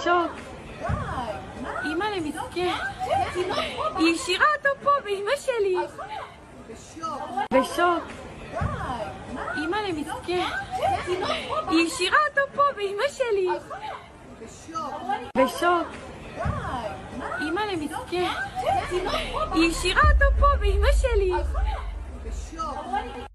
בשוק. אימא למסכן. היא השאירה אותו פה ואימא שלי. בשוק. אימא למסכן. היא השאירה אותו פה ואימא שלי. בשוק. אימא למסכן. היא השאירה אותו פה ואימא שלי.